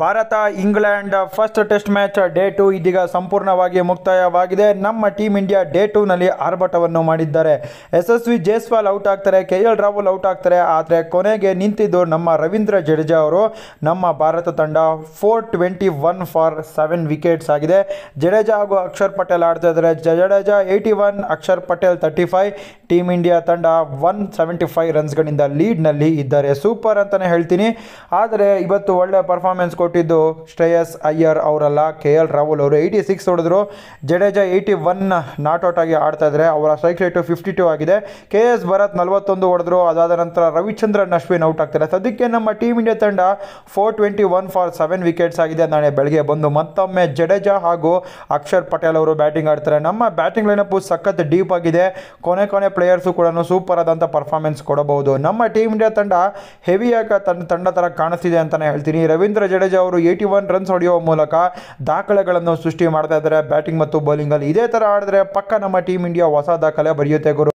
Bharat, England first test match day two ಇದೀಗ ಸಂಪೂರ್ಣವಾಗಿ ಮುಕ್ತಾಯವಾಗಿದೆ. ನಮ್ಮ ಟೀಮ್ ಇಂಡಿಯಾ ಡೇ ಟೂನಲ್ಲಿ ಆರ್ಭಟವನ್ನು ಮಾಡಿದ್ದಾರೆ. ಯಶಸ್ವಿ ಜೈಸ್ವಾಲ್ ಔಟ್ ಆಗ್ತಾರೆ, ಕೆ ಎಲ್ ರಾಹುಲ್ ಔಟ್ ಆಗ್ತಾರೆ, ಆದರೆ ಕೊನೆಗೆ ನಿಂತಿದ್ದು ನಮ್ಮ ರವೀಂದ್ರ ಜಡೇಜಾ ಅವರು. ನಮ್ಮ ಭಾರತ ತಂಡ four twenty one for seven wickets ಆಗಿದೆ. ಜಡೇಜಾ ಹಾಗೂ ಅಕ್ಷರ್ ಪಟೇಲ್ ಆಡ್ತಾ ಇದ್ದಾರೆ. Jadeja eighty one Akshar Patel thirty five team India ತಂಡ ಒನ್ ಸೆವೆಂಟಿ ಫೈವ್ ರನ್ಸ್ಗಳಿಂದ ಲೀಡ್ನಲ್ಲಿ ಇದ್ದಾರೆ. ಸೂಪರ್ ಅಂತಲೇ ಹೇಳ್ತೀನಿ. ಆದರೆ ಇವತ್ತು ಒಳ್ಳೆಯ ಪರ್ಫಾರ್ಮೆನ್ಸ್ ಕೊಟ್ಟಿದ್ದು ಶ್ರೇಯಸ್ ಅಯ್ಯರ್ ಅವರಲ್ಲ, ಕೆ ಎಲ್ ರಾಹುಲ್ ಅವರು. ಏಯ್ಟಿ ಸಿಕ್ಸ್ ಹೊಡೆದ್ರು Jadeja eighty one not out ಆಗಿ ಆಡ್ತಾ ಇದ್ದಾರೆ ಅವರ ಸ್ಟ್ರೈಕ್ ರೇಟು ಫಿಫ್ಟಿ ಟು ಆಗಿದೆ. ಕೆ ಎಸ್ ಭರತ್ ನಲವತ್ತೊಂದು ಹೊಡೆದ್ರು, ಅದಾದ ನಂತರ ರವಿಚಂದ್ರನ್ ಅಶ್ವಿನ್ ಔಟ್ ಆಗ್ತಾರೆ. ಸದ್ಯಕ್ಕೆ ನಮ್ಮ ಟೀಮ್ ಇಂಡಿಯಾ ತಂಡ four twenty one for seven wickets ಆಗಿದೆ. ನಾಳೆ ಬೆಳಗ್ಗೆ ಬಂದು ಮತ್ತೊಮ್ಮೆ ಜಡೇಜಾ ಹಾಗೂ ಅಕ್ಷರ್ ಪಟೇಲ್ ಅವರು ಬ್ಯಾಟಿಂಗ್ ಆಡ್ತಾರೆ. ನಮ್ಮ ಬ್ಯಾಟಿಂಗ್ ಲೈನಪ್ಪು ಸಖತ್ ಡೀಪ್ ಆಗಿದೆ. ಕೊನೆ ಕೊನೆ ಪ್ಲೇಯರ್ಸು ಕೂಡ ಸೂಪರ್ ಆದಂಥ ಪರ್ಫಾರ್ಮೆನ್ಸ್ ಕೊಡಬಹುದು. ನಮ್ಮ ಟೀಮ್ ಇಂಡಿಯಾ ತಂಡ ಹೆವಿಯಾಗಿ ತಂಡ ಥರ ಕಾಣಿಸ್ತಿದೆ ಅಂತಲೇ ಹೇಳ್ತೀನಿ. ರವೀಂದ್ರ ಜಡೇಜಾ ಅವರು ಏಯ್ಟಿ ಒನ್ ರನ್ಸ್ ಹೊಡೆಯುವ ಮೂಲಕ ದಾಖಲೆಗಳನ್ನು ಸೃಷ್ಟಿ ಮಾಡ್ತಾ ಇದ್ದಾರೆ. ಬ್ಯಾಟಿಂಗ್ ಮತ್ತು ಬೌಲಿಂಗಲ್ಲಿ ಇದೇ ಥರ ಆಡಿದ್ರೆ ಪಕ್ಕ ನಮ್ಮ ಟೀಮ್ ಇಂಡಿಯಾ ಹೊಸ ದಾಖಲೆ ಬರೆಯುತ್ತೆ ಗುರು.